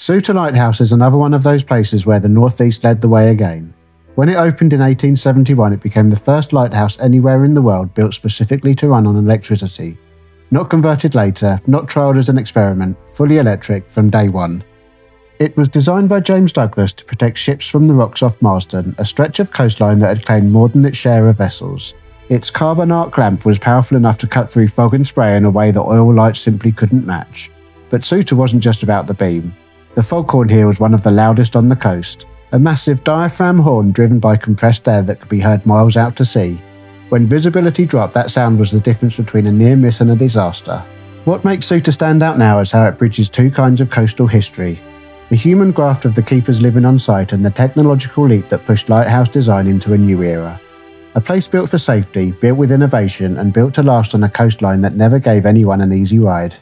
Souter Lighthouse is another one of those places where the Northeast led the way again. When it opened in 1871, it became the first lighthouse anywhere in the world built specifically to run on electricity. Not converted later, not trialled as an experiment, fully electric from day one. It was designed by James Douglas to protect ships from the rocks off Marsden, a stretch of coastline that had claimed more than its share of vessels. Its carbon arc lamp was powerful enough to cut through fog and spray in a way that oil lights simply couldn't match. But Souter wasn't just about the beam. The foghorn here was one of the loudest on the coast, a massive diaphragm horn driven by compressed air that could be heard miles out to sea. When visibility dropped, that sound was the difference between a near miss and a disaster. What makes Souter stand out now is how it bridges two kinds of coastal history the human graft of the keepers living on site and the technological leap that pushed lighthouse design into a new era. A place built for safety, built with innovation, and built to last on a coastline that never gave anyone an easy ride.